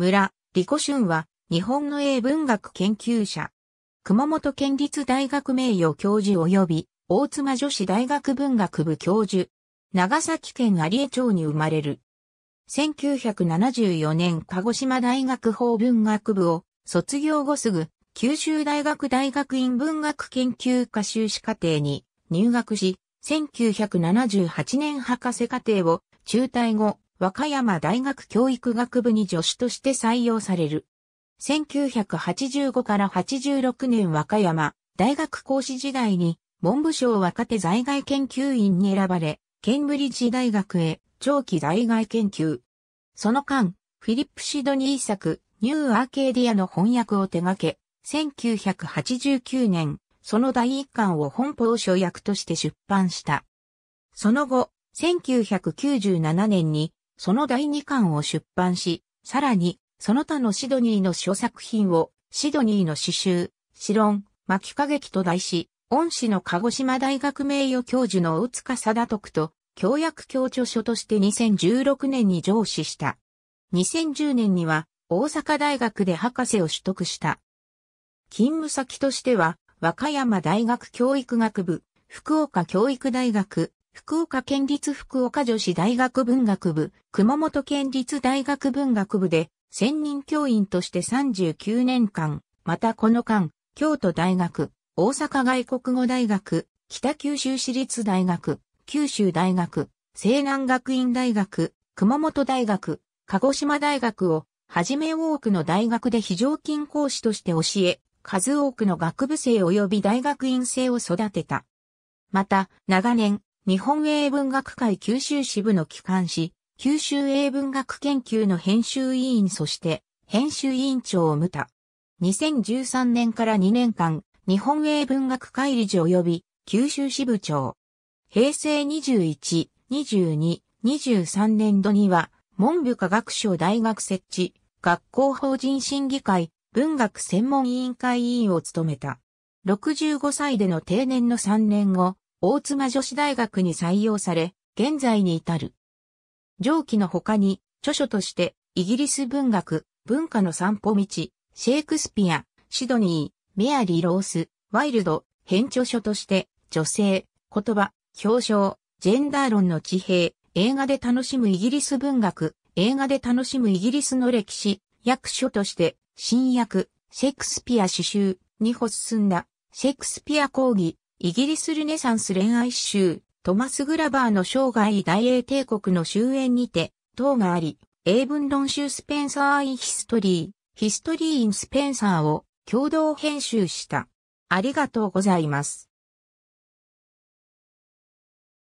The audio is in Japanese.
村、理子春は、日本の英文学研究者。熊本県立大学名誉教授及び、大妻女子大学文学部教授。長崎県有江町に生まれる。1974年鹿児島大学法文学部を卒業後すぐ、九州大学大学院文学研究科修士課程に入学し、1978年博士課程を中退後、和歌山大学教育学部に助手として採用される。1985から86年和歌山大学講師時代に文部省若手在外研究員に選ばれ、ケンブリッジ大学へ長期在外研究。その間、フィリップ・シドニー作、ニュー・アーケーディアの翻訳を手掛け、1989年、その第一巻を本邦書訳として出版した。その後、1997年に、その第二巻を出版し、さらに、その他のシドニーの書作品を、シドニーの詩集、詩論、巻き歌劇と題し、恩師の鹿児島大学名誉教授の大塚貞徳と、教訳教著書として2016年に上司した。2010年には、大阪大学で博士を取得した。勤務先としては、和歌山大学教育学部、福岡教育大学、福岡県立福岡女子大学文学部、熊本県立大学文学部で、専任教員として39年間、またこの間、京都大学、大阪外国語大学、北九州市立大学、九州大学、西南学院大学、熊本大学、鹿児島大学を、はじめ多くの大学で非常勤講師として教え、数多くの学部生及び大学院生を育てた。また、長年、日本英文学会九州支部の機関誌、九州英文学研究の編集委員そして編集委員長を無た。2013年から2年間、日本英文学会理事及び九州支部長。平成21、22、23年度には、文部科学省大学設置、学校法人審議会、文学専門委員会委員を務めた。65歳での定年の3年後、大妻女子大学に採用され、現在に至る。上記の他に、著書として、イギリス文学、文化の散歩道、シェイクスピア、シドニー、メアリー・ロース、ワイルド、編著書として、女性、言葉、表彰、ジェンダー論の地平、映画で楽しむイギリス文学、映画で楽しむイギリスの歴史、訳書として、新訳、シェイクスピア詩集に発進んだ、シェイクスピア講義、イギリスルネサンス恋愛集、トマス・グラバーの生涯大英帝国の終焉にて、等があり、英文論集スペンサー・イン・ヒストリー、ヒストリー・イン・スペンサーを共同編集した。ありがとうございます。